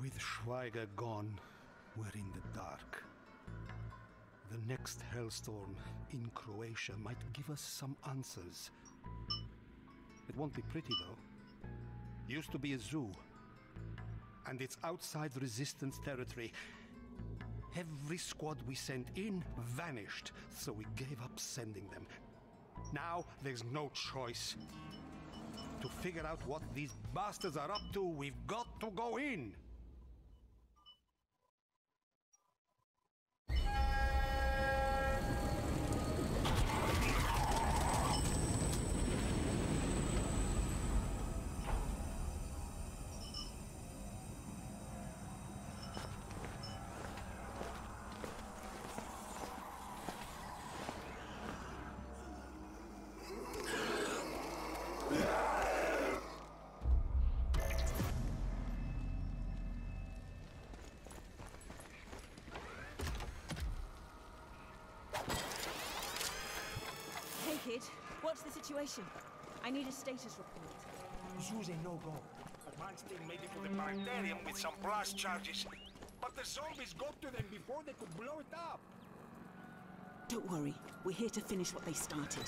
With Schweiger gone, we're in the dark. The next hellstorm in Croatia might give us some answers. It won't be pretty, though. Used to be a zoo. And it's outside resistance territory. Every squad we sent in vanished, so we gave up sending them. Now there's no choice. To figure out what these bastards are up to, we've got to go in! Situation? I need a status report. Zoo's a no-go. Advanced team made it to the planetarium with some blast charges. But the zombies got to them before they could blow it up. Don't worry, we're here to finish what they started.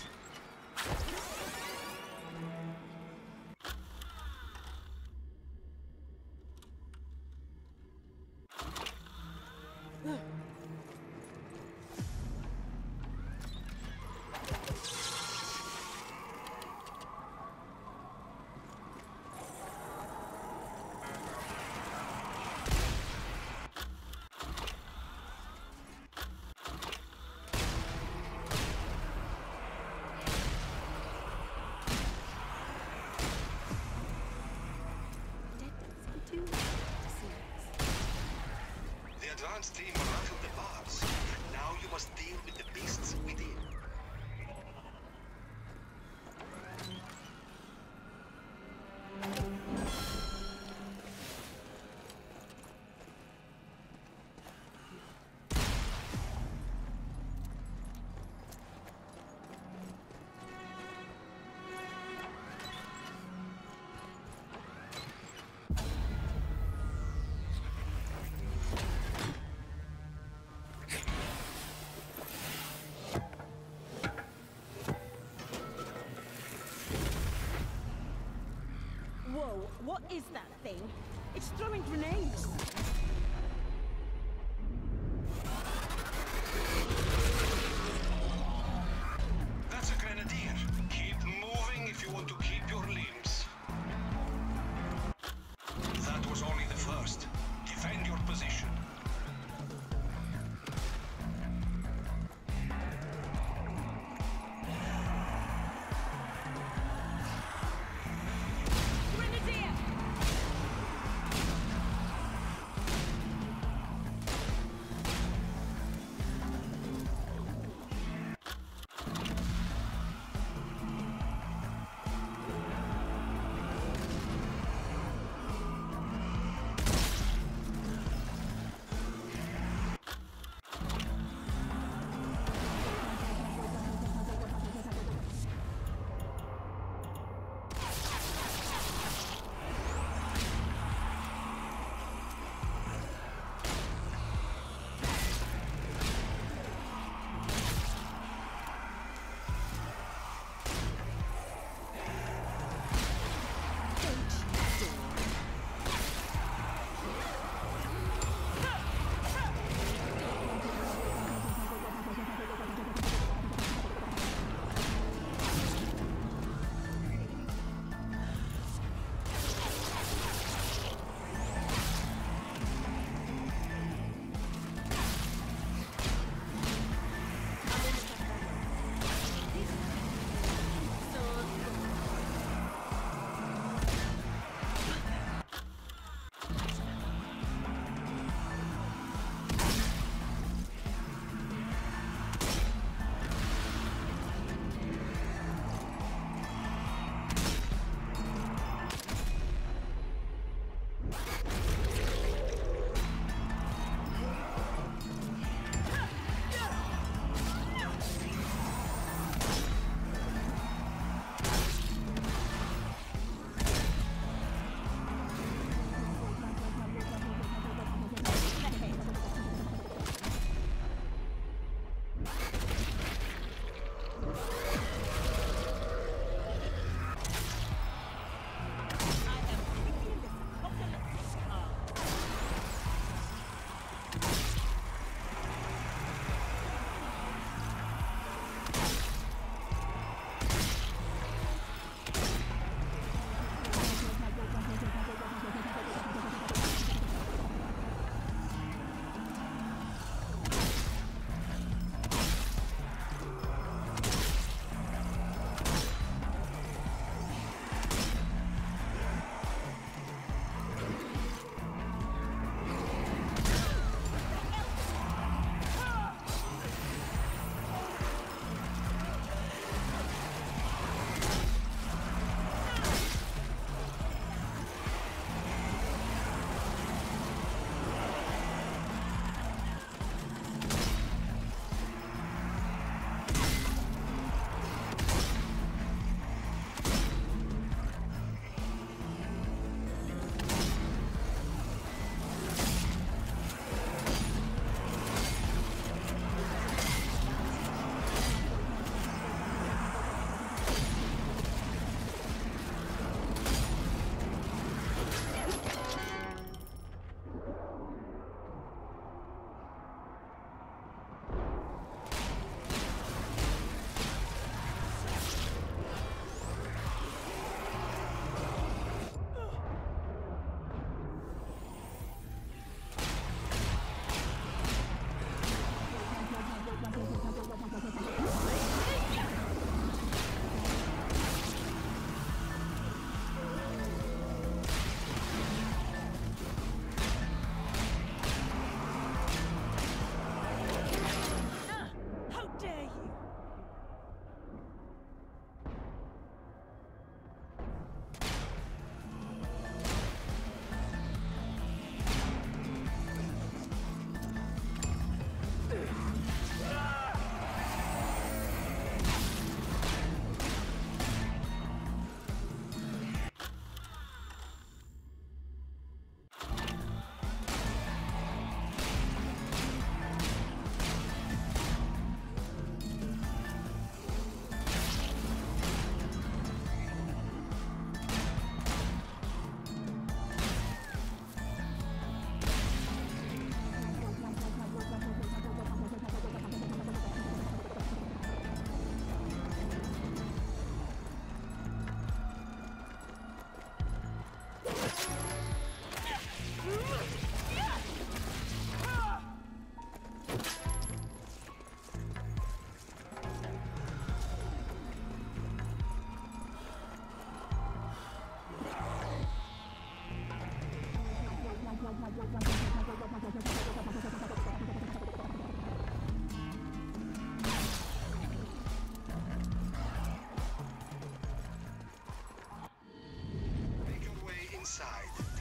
The advanced team what is that thing? It's throwing grenades!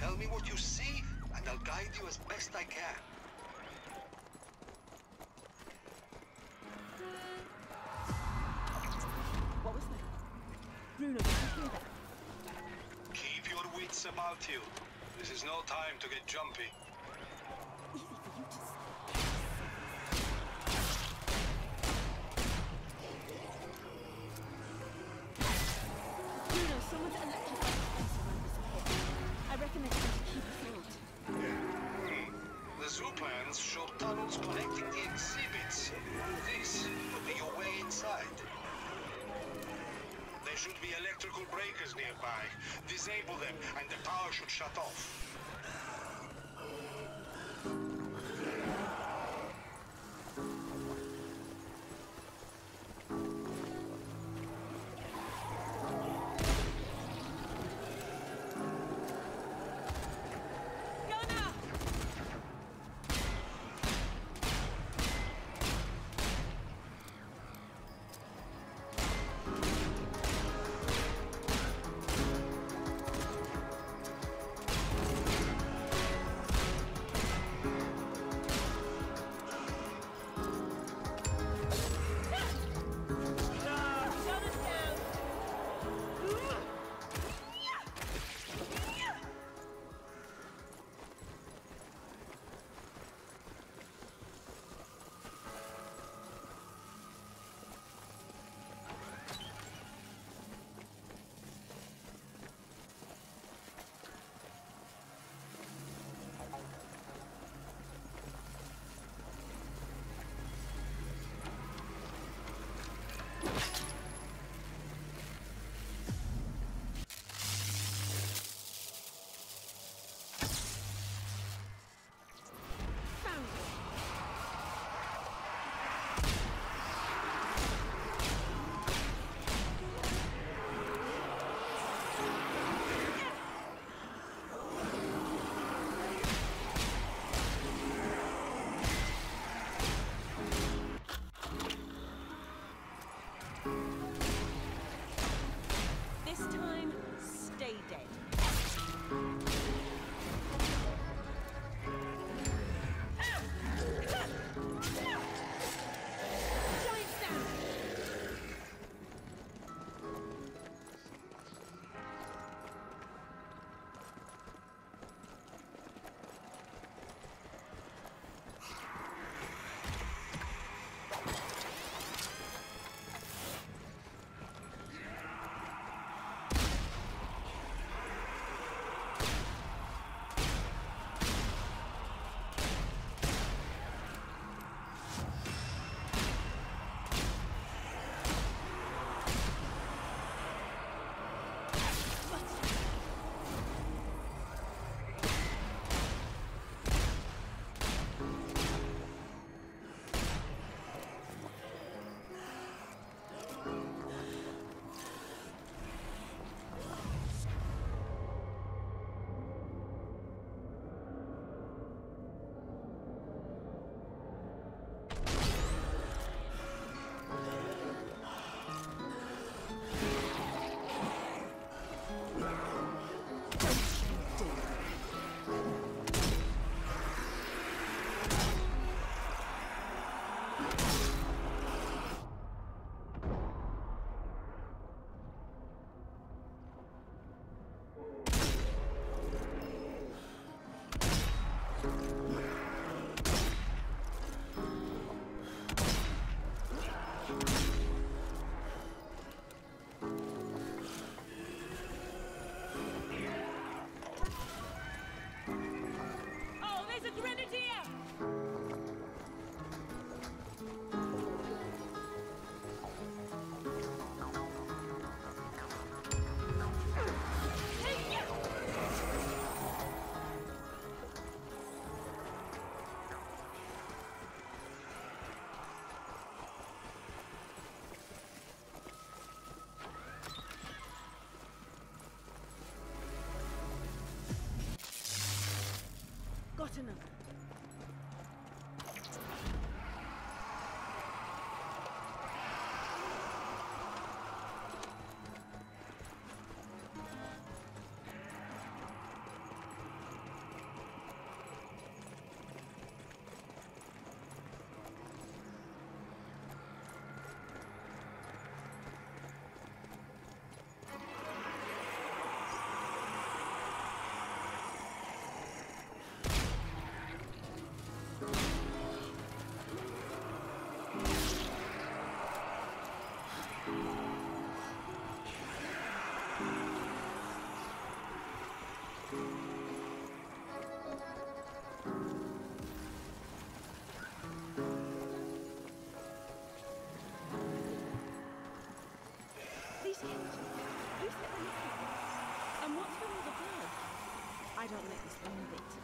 Tell me what you see, and I'll guide you as best I can. What was that? Bruno, did you hear that? Keep your wits about you. This is no time to get jumpy. Got another. Don't like this one bit.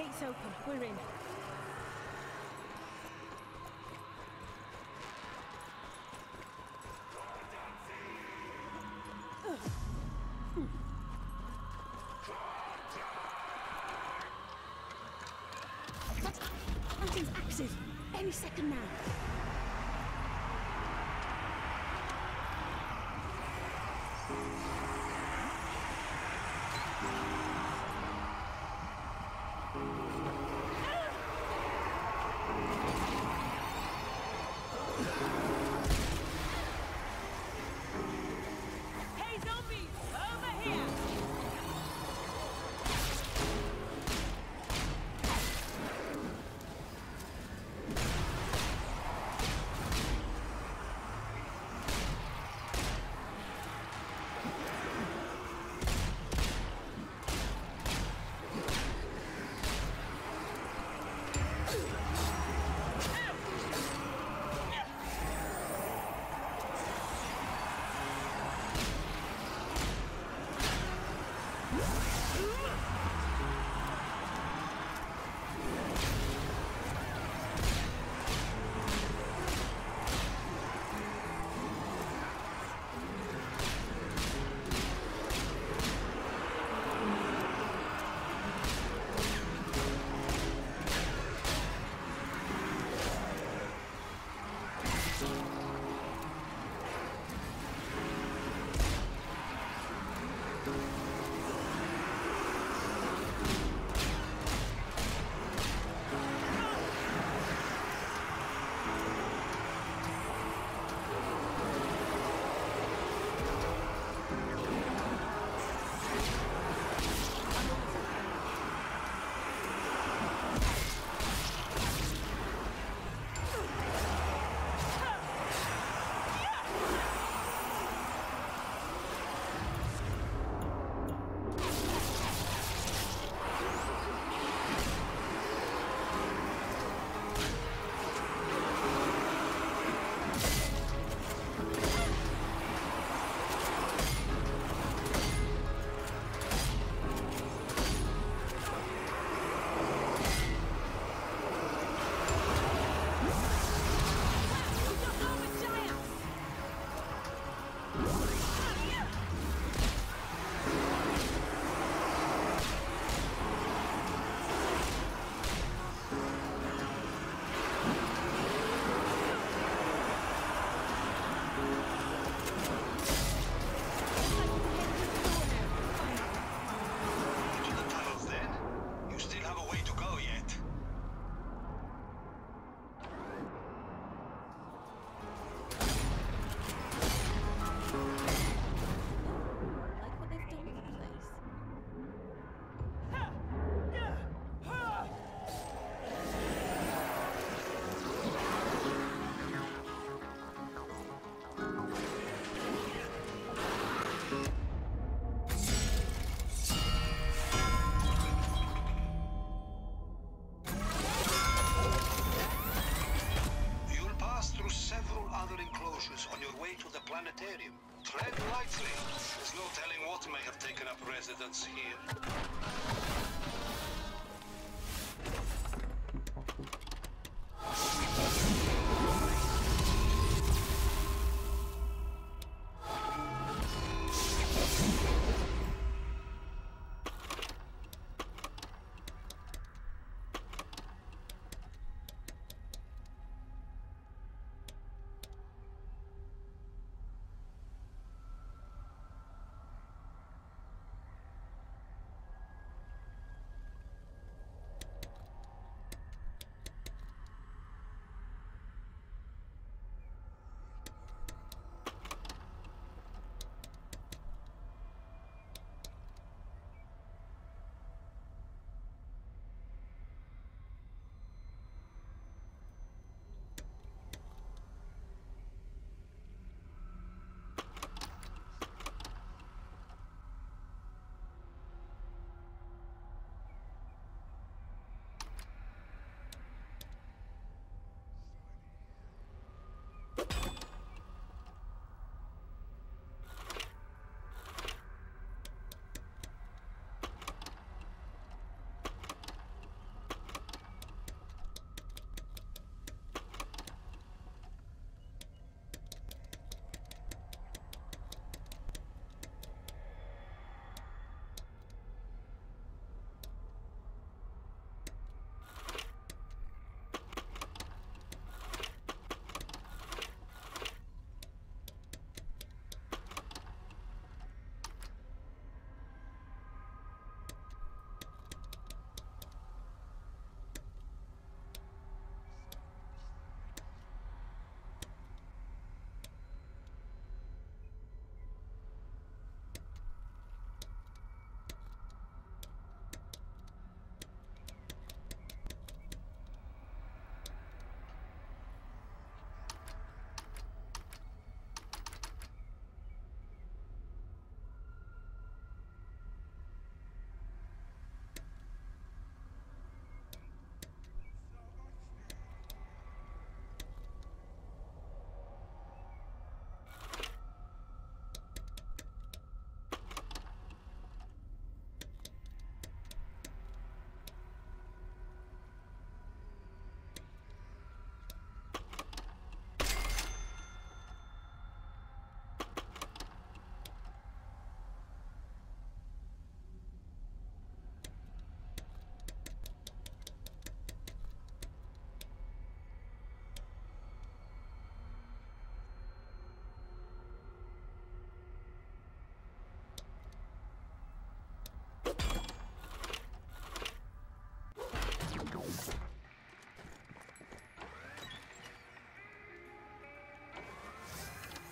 Gates open. We're in. Any second now.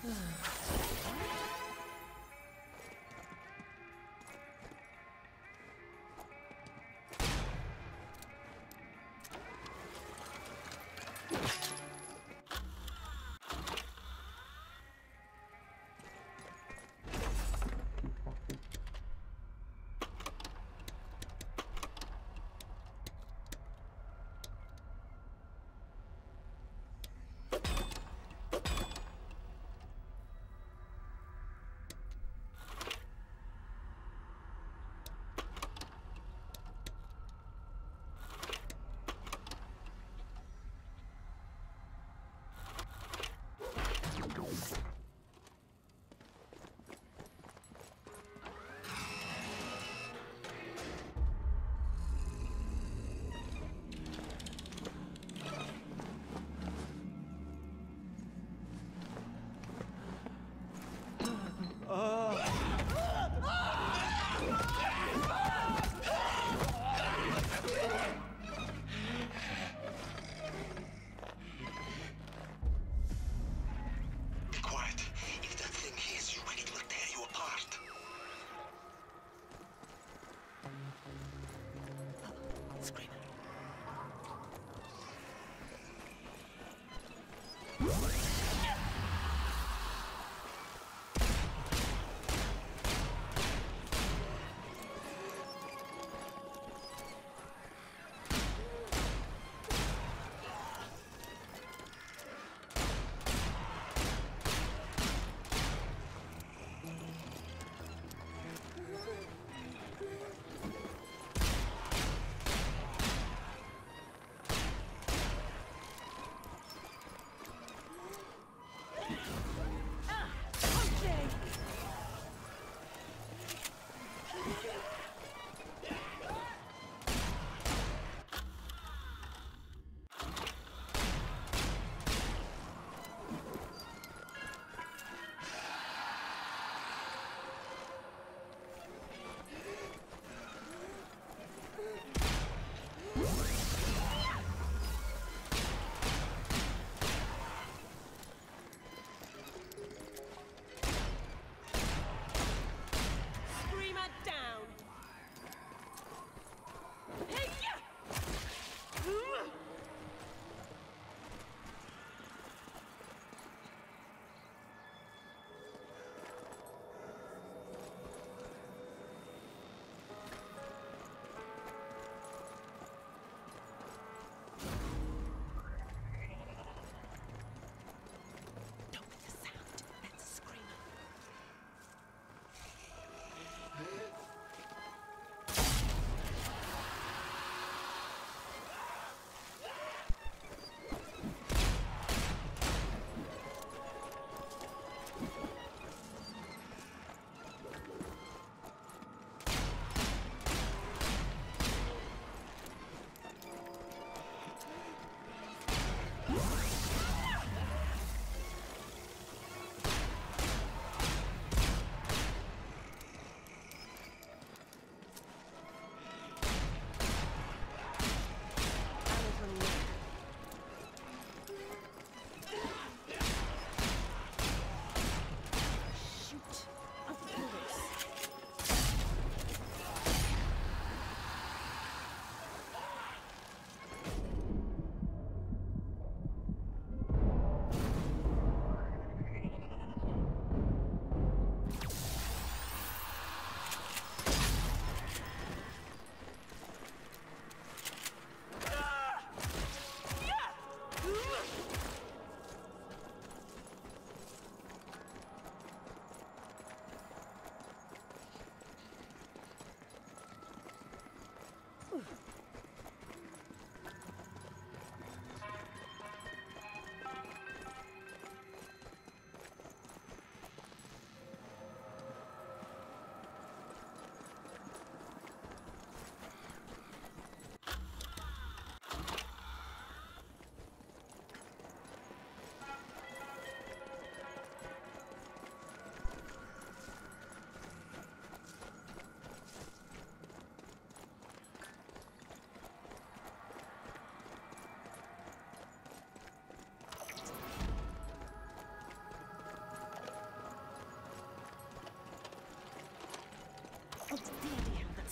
Hmm.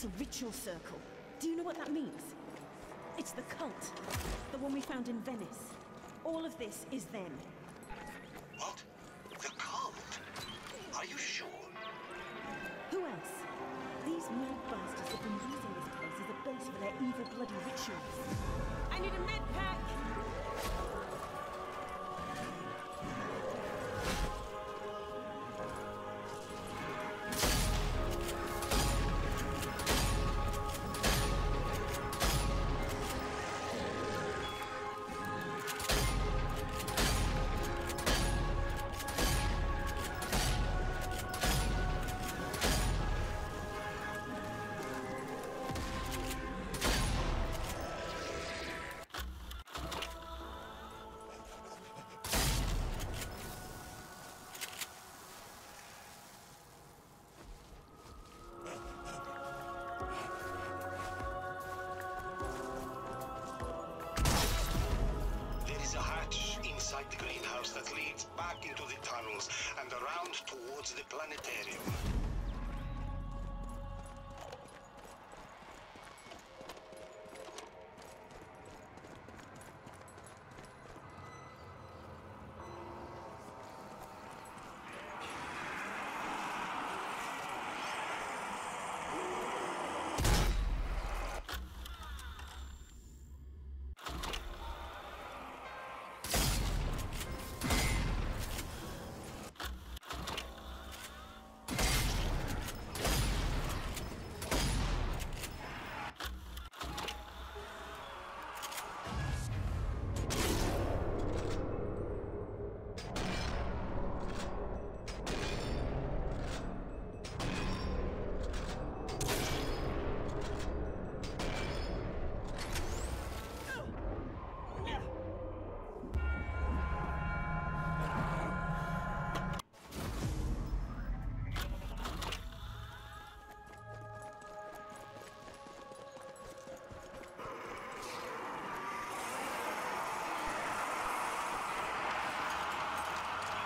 A ritual circle. Do you know what that means? It's the cult. The one we found in Venice. All of this is them. What? The cult? Are you sure? Who else? These mad bastards have been using this place as a base for their evil bloody rituals. I need a med pack! Planetarium.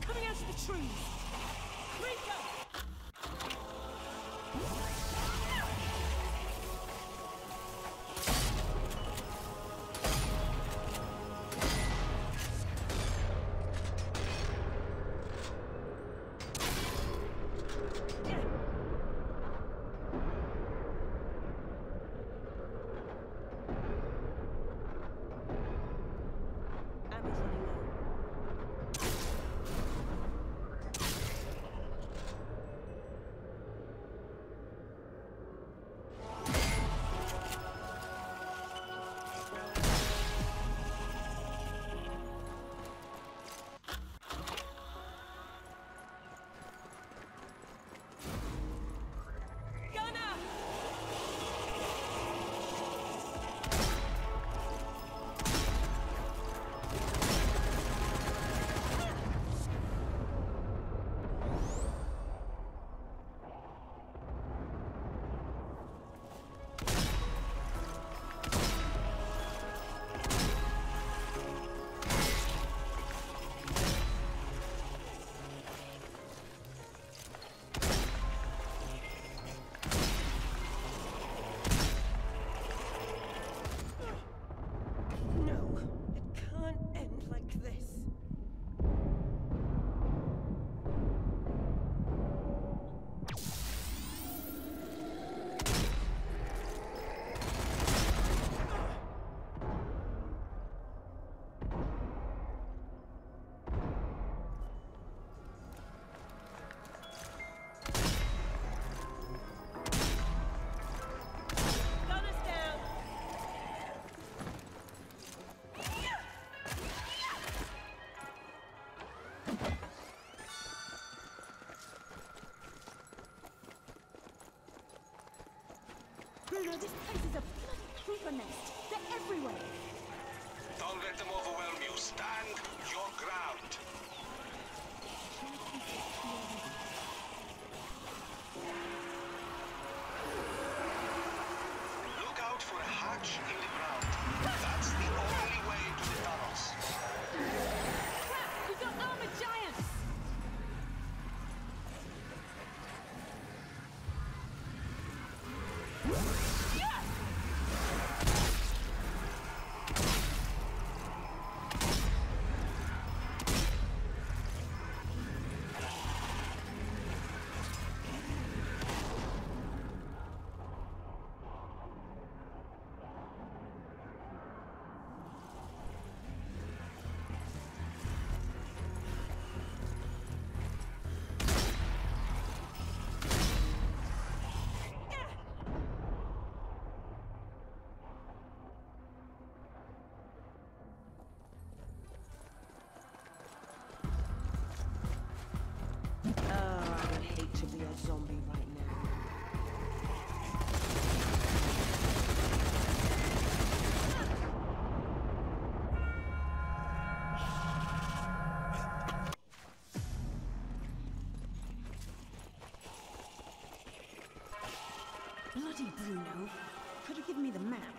Coming out of the trees. Bloody nest. They're everywhere. Don't let them overwhelm you. Stand your ground. Be zombie right now. Bloody Bruno. Could have given me the map.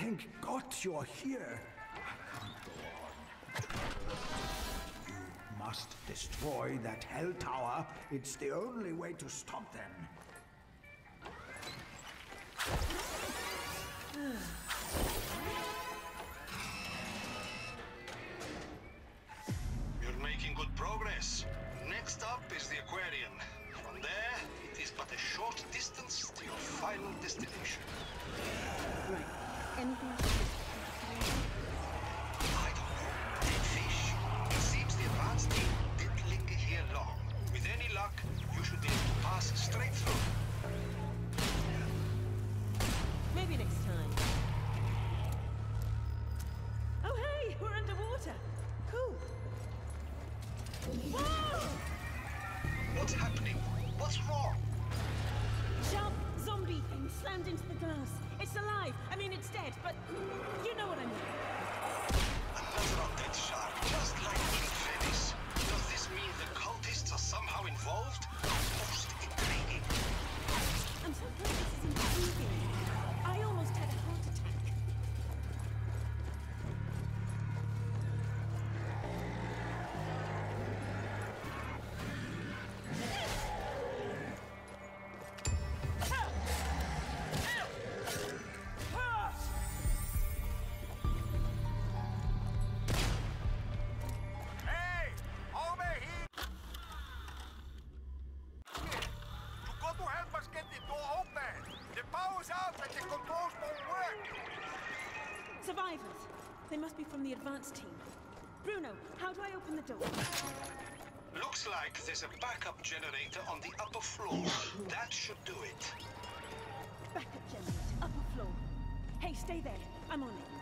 Thank God you're here. I can't go on. You must destroy that hell tower. It's the only way to stop them. What's happening? What's wrong? Sharp zombie thing slammed into the glass. It's alive. I mean, it's dead, but you know what I mean. Another undead shark, just like in Venice. Does this mean the cultists are somehow involved? Survivors. They must be from the advance team. Bruno, how do I open the door? Looks like there's a backup generator on the upper floor. That should do it. Backup generator, upper floor. Hey, stay there. I'm on it.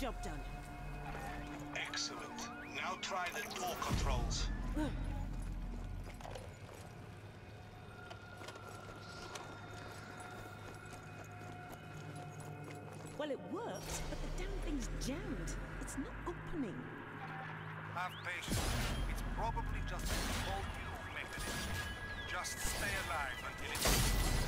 Job done. Excellent. Now try the door controls. Well, it worked, but the damn thing's jammed. It's not opening. Have patience. It's probably just a small fuel mechanism. Just stay alive until it's...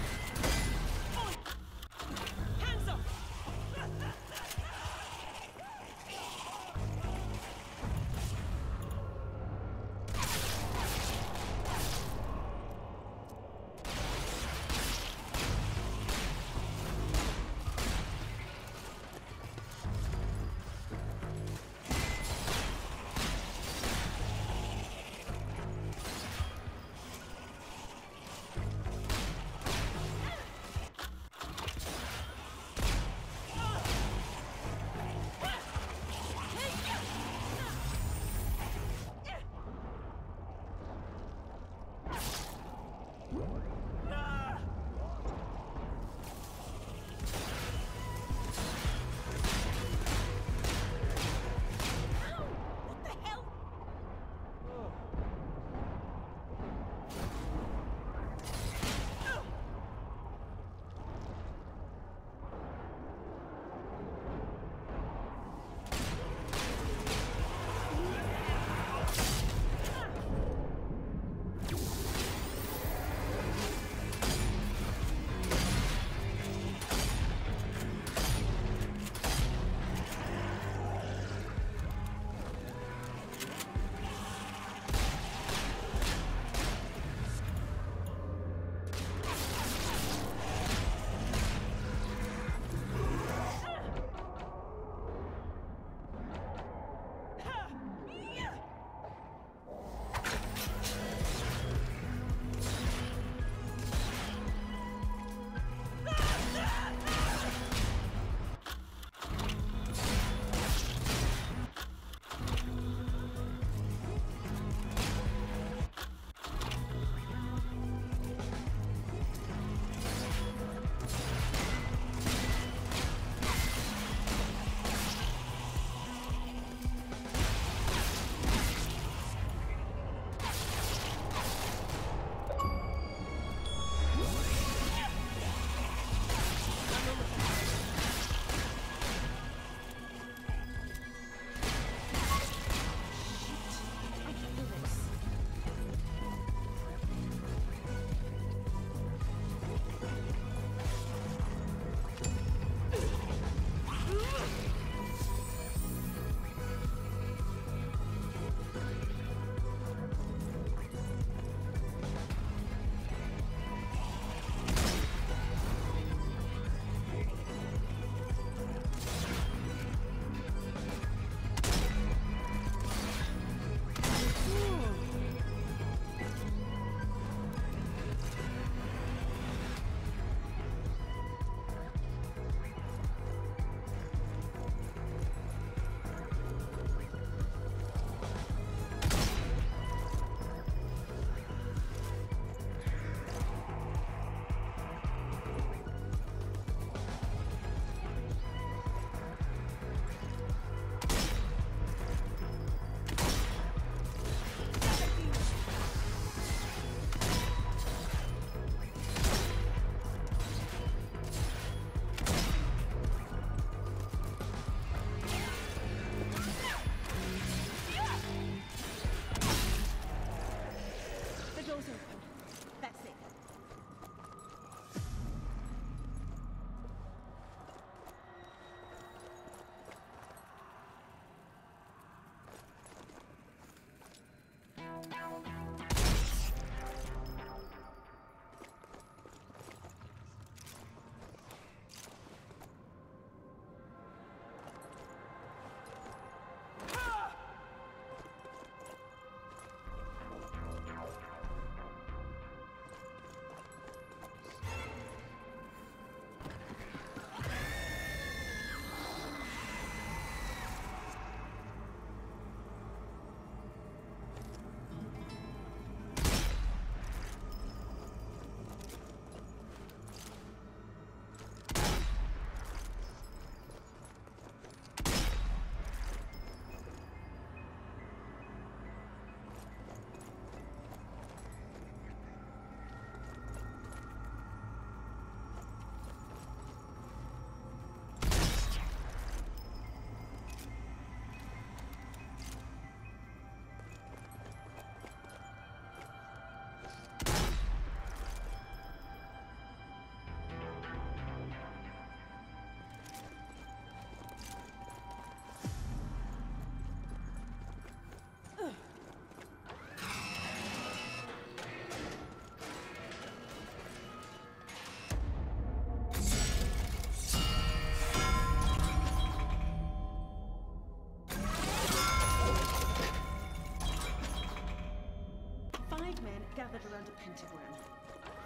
around a pentagram.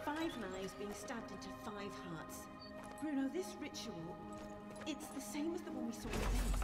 Five knives being stabbed into five hearts. Bruno, this ritual, it's the same as the one we saw in Venice.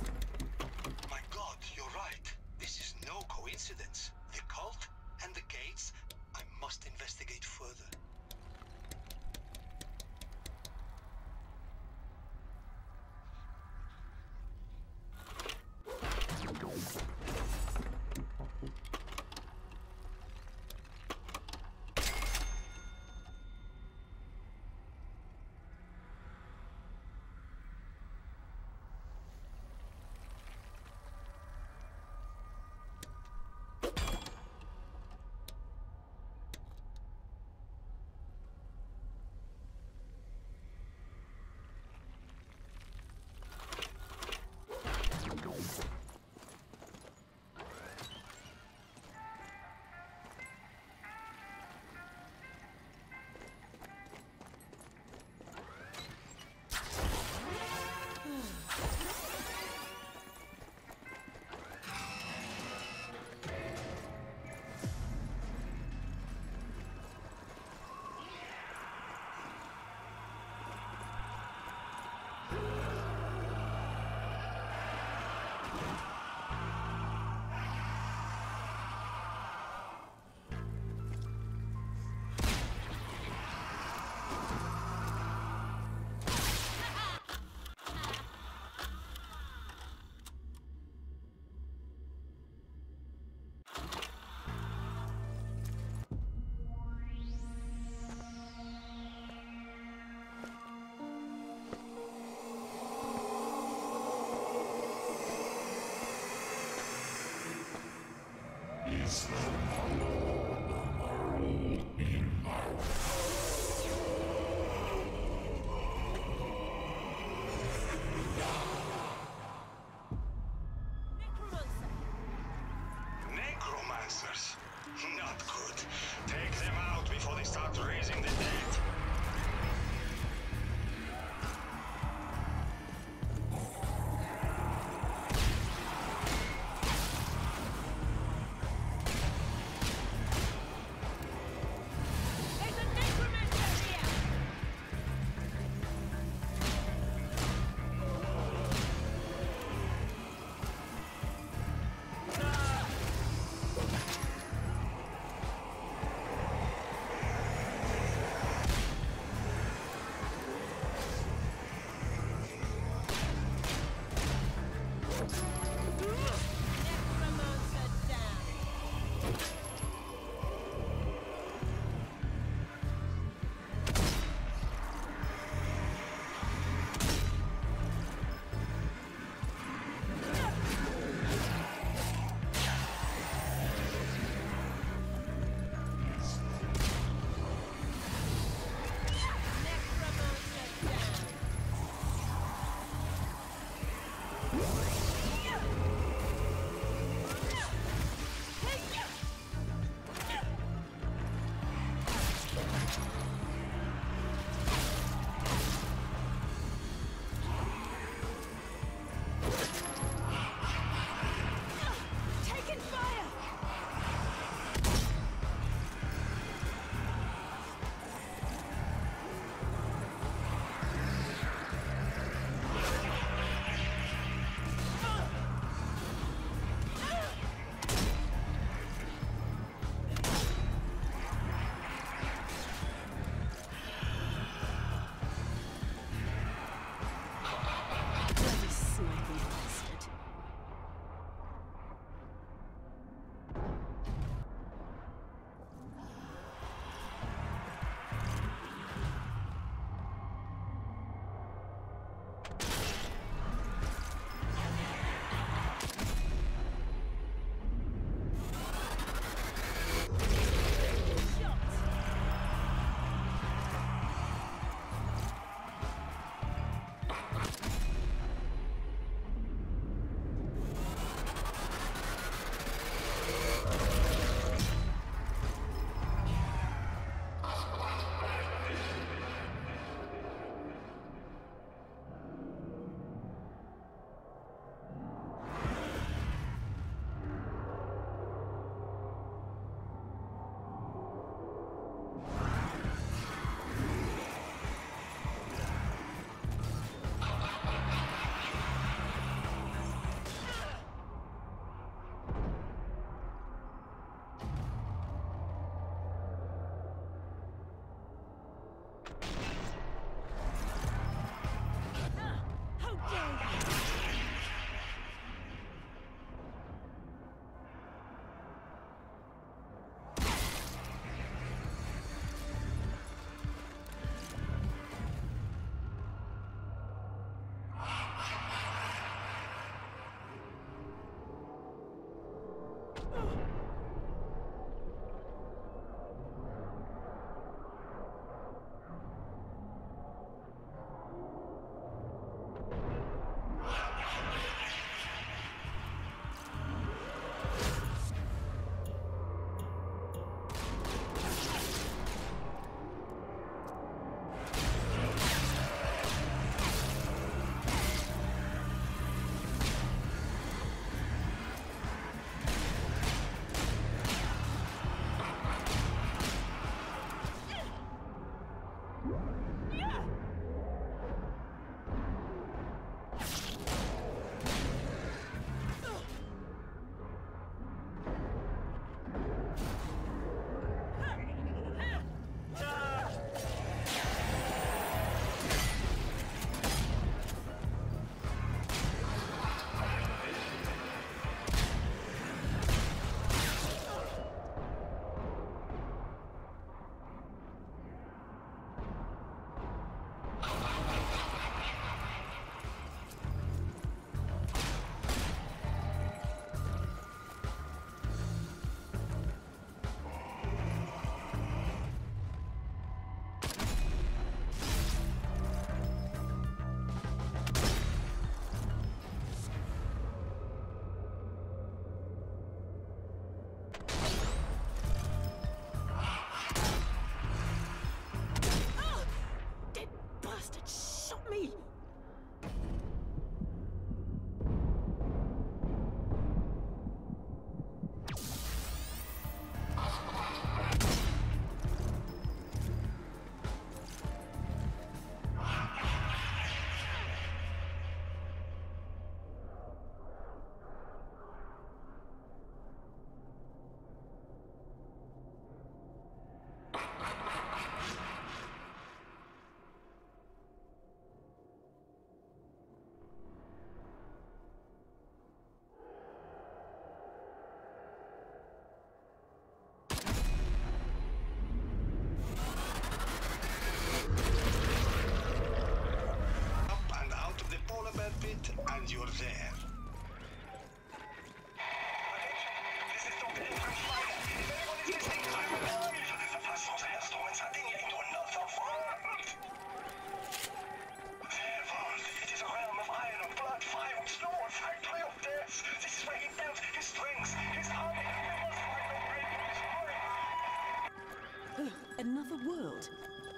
Another world?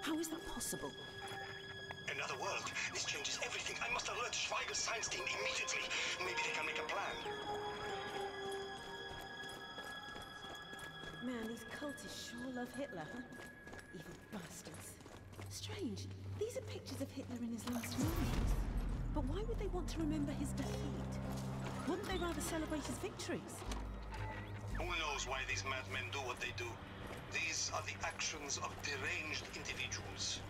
How is that possible? Another world. This changes everything. I must alert Schweiger's science team immediately. Maybe they can make a plan. Man, these cultists sure love Hitler, huh? Evil bastards. Strange. These are pictures of Hitler in his last moments. But why would they want to remember his defeat? Wouldn't they rather celebrate his victories? Who knows why these madmen do what they do? These are the actions of deranged individuals.